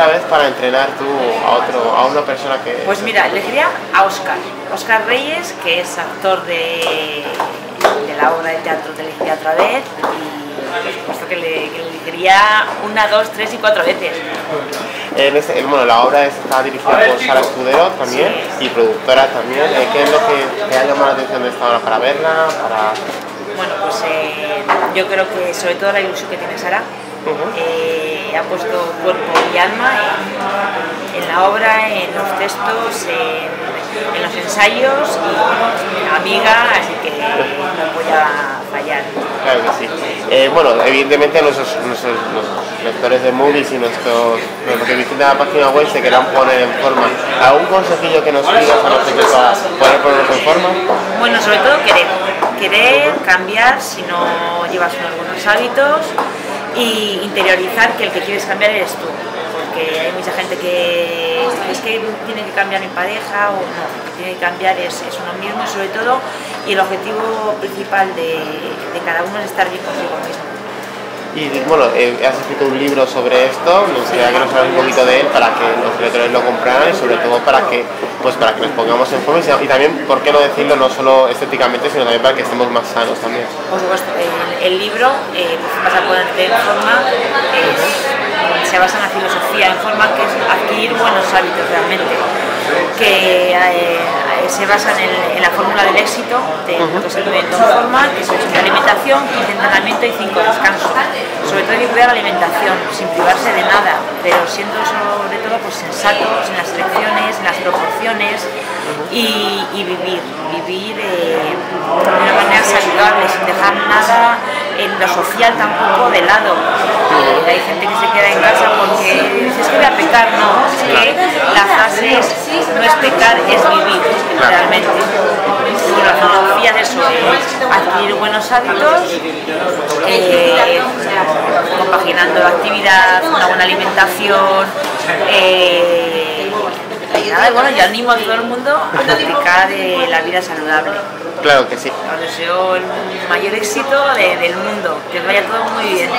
otra vez para entrenar tú a otro, a una persona que. Pues mira, elegiría a Oscar, Oscar Reyes, que es actor de, de la obra de teatro de Teatro a vez y por supuesto que le, que le elegiría una, dos, tres y cuatro veces. En este, bueno, la obra está dirigida por Sara Escudero también y productora también. Eh, ¿Qué es lo que te ha llamado la atención de esta obra para verla? Para... Bueno, pues eh, yo creo que sobre todo la ilusión que tiene Sara, eh, ha puesto cuerpo y alma en, en, la obra, en los textos, en, en los ensayos y amiga, así que no voy a fallar. Claro que sí. Eh, bueno, evidentemente nuestros, nuestros, lectores de movies y nuestros, los que visitan la página web se querrán poner en forma. ¿Algún consejillo que nos digas a nosotros para poder ponernos en forma? Bueno, sobre todo querer. Querer cambiar si no llevas unos buenos hábitos y interiorizar que el que quieres cambiar eres tú. Porque hay mucha gente que es que tiene que cambiar mi pareja o no, lo que tiene que cambiar es, es uno mismo sobre todo y el objetivo principal de, de cada uno es estar bien consigo mismo. Y bueno, eh, has escrito un libro sobre esto, me gustaría que nos hablas un poquito de él para que lectores lo compraran y sobre todo para que, pues, para que nos pongamos en forma y también, ¿por qué no decirlo? No solo estéticamente, sino también para que estemos más sanos también. Por supuesto, el, el libro eh, vas a en forma, es, se basa en la filosofía, en forma que es adquirir buenos hábitos realmente, que eh, se basa en, el, en, la fórmula del éxito, de se puede en forma, que es una alimentación, 15 entrenamiento y 5 descansos. Sobre todo hay que cuidar la alimentación, sin privarse de nada, pero siendo todo pues, sensatos en las elecciones, en las proporciones y, y vivir, vivir eh, de una manera saludable, sin dejar nada en lo social tampoco de lado. Eh, hay gente que se queda en casa porque es que voy a pecar, no, es que la frase es, no es pecar, es vivir realmente. Bueno, la filosofía es eso, es adquirir buenos hábitos, eh, actividad, una buena alimentación, eh, y nada, bueno, yo animo a todo el mundo a practicar eh, la vida saludable. Claro que sí. Os deseo el mayor éxito de, del mundo, que os vaya todo muy bien.